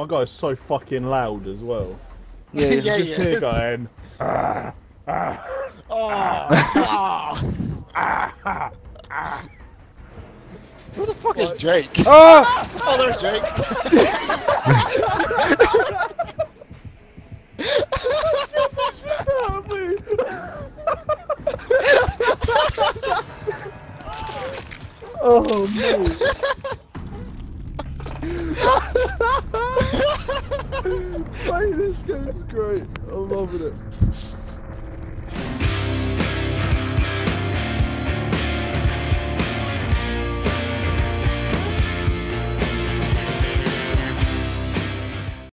My guy's so fucking loud as well. Yeah, yeah, yeah. here going. "Ah, ah, Oh, oh. Who the fuck is Jake? Ah! Oh, there's Jake. oh no! Mate, this game's great. I'm loving it.